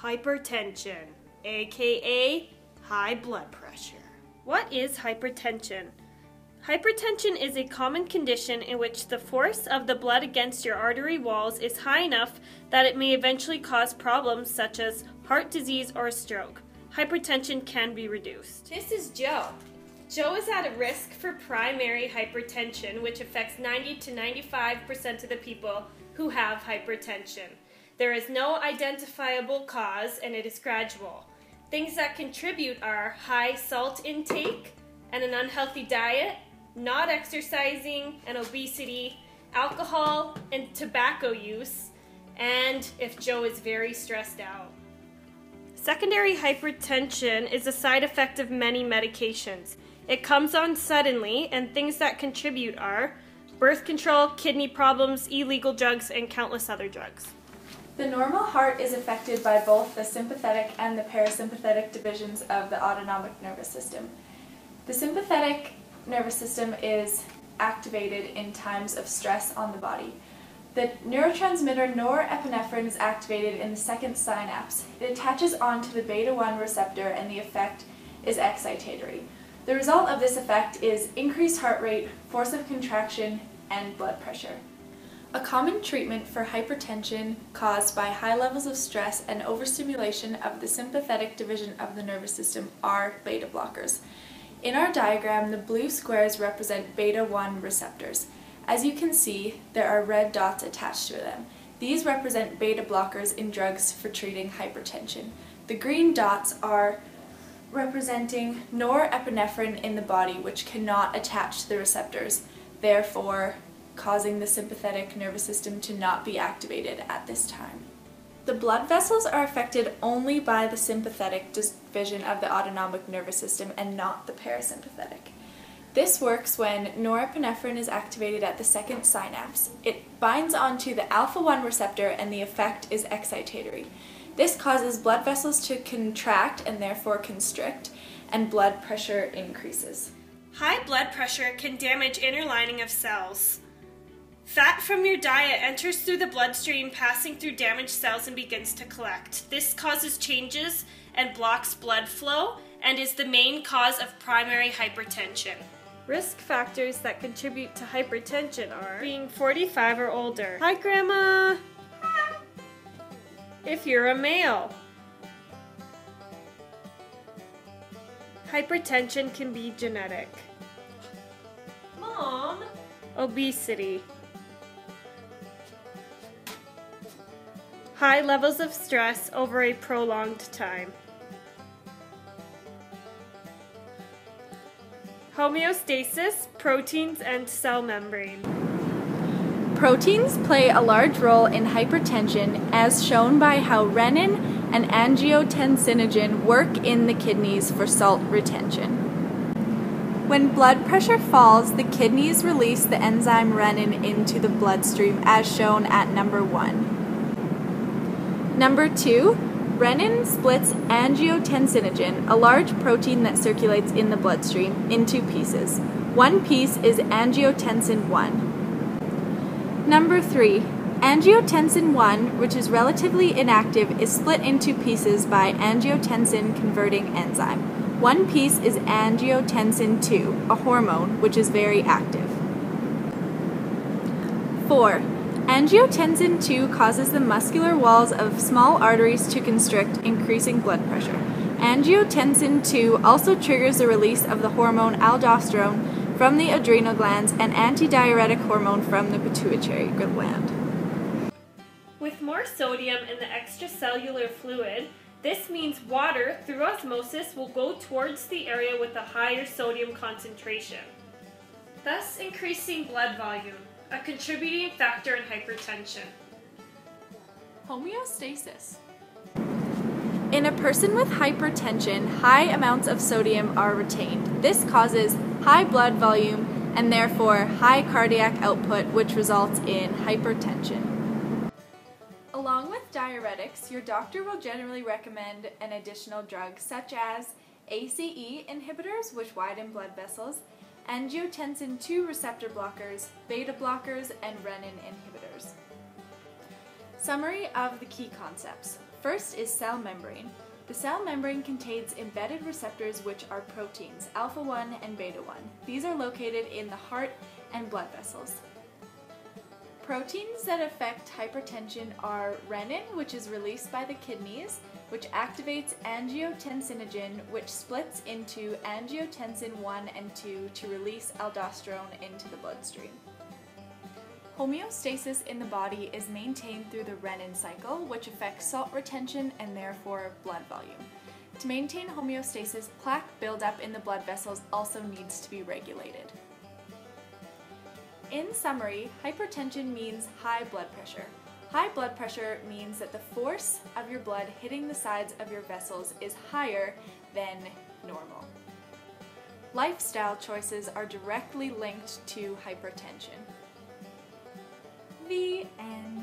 Hypertension, aka high blood pressure. What is hypertension? Hypertension is a common condition in which the force of the blood against your artery walls is high enough that it may eventually cause problems such as heart disease or stroke. Hypertension can be reduced. This is Joe. Joe is at a risk for primary hypertension, which affects 90 to 95% of the people who have hypertension. There is no identifiable cause and it is gradual. Things that contribute are high salt intake and an unhealthy diet, not exercising and obesity, alcohol and tobacco use, and if Joe is very stressed out. Secondary hypertension is a side effect of many medications. It comes on suddenly, and things that contribute are birth control, kidney problems, illegal drugs, and countless other drugs. The normal heart is affected by both the sympathetic and the parasympathetic divisions of the autonomic nervous system. The sympathetic nervous system is activated in times of stress on the body. The neurotransmitter norepinephrine is activated in the second synapse. It attaches onto the beta-1 receptor and the effect is excitatory. The result of this effect is increased heart rate, force of contraction, and blood pressure. A common treatment for hypertension caused by high levels of stress and overstimulation of the sympathetic division of the nervous system are beta blockers. In our diagram, the blue squares represent beta-1 receptors. As you can see, there are red dots attached to them. These represent beta blockers in drugs for treating hypertension. The green dots are representing norepinephrine in the body which cannot attach to the receptors, therefore causing the sympathetic nervous system to not be activated at this time. The blood vessels are affected only by the sympathetic division of the autonomic nervous system and not the parasympathetic. This works when norepinephrine is activated at the second synapse. It binds onto the alpha-1 receptor and the effect is excitatory. This causes blood vessels to contract and therefore constrict, and blood pressure increases. High blood pressure can damage inner lining of cells. Fat from your diet enters through the bloodstream, passing through damaged cells and begins to collect. This causes changes and blocks blood flow and is the main cause of primary hypertension. Risk factors that contribute to hypertension are being 45 or older. Hi, Grandma! If you're a male. Hypertension can be genetic. Mom! Obesity. High levels of stress over a prolonged time. Homeostasis, proteins, and cell membrane. Proteins play a large role in hypertension as shown by how renin and angiotensinogen work in the kidneys for salt retention. When blood pressure falls, the kidneys release the enzyme renin into the bloodstream as shown at number 1. Number 2, Renin splits angiotensinogen, a large protein that circulates in the bloodstream, into pieces. One piece is angiotensin 1. Number 3. Angiotensin 1, which is relatively inactive, is split into pieces by angiotensin converting enzyme. One piece is angiotensin 2, a hormone which is very active. 4. Angiotensin II causes the muscular walls of small arteries to constrict, increasing blood pressure. Angiotensin II also triggers the release of the hormone aldosterone from the adrenal glands and antidiuretic hormone from the pituitary gland. With more sodium in the extracellular fluid, this means water through osmosis will go towards the area with a higher sodium concentration, thus increasing blood volume a contributing factor in hypertension. Homeostasis. In a person with hypertension, high amounts of sodium are retained. This causes high blood volume and therefore high cardiac output, which results in hypertension. Along with diuretics, your doctor will generally recommend an additional drug such as ACE inhibitors, which widen blood vessels, angiotensin II receptor blockers, beta blockers, and renin inhibitors. Summary of the key concepts. First is cell membrane. The cell membrane contains embedded receptors which are proteins, alpha 1 and beta 1. These are located in the heart and blood vessels. Proteins that affect hypertension are renin, which is released by the kidneys, which activates angiotensinogen, which splits into angiotensin 1 and 2 to release aldosterone into the bloodstream. Homeostasis in the body is maintained through the renin cycle, which affects salt retention and therefore blood volume. To maintain homeostasis, plaque buildup in the blood vessels also needs to be regulated. In summary, hypertension means high blood pressure. High blood pressure means that the force of your blood hitting the sides of your vessels is higher than normal. Lifestyle choices are directly linked to hypertension. The end.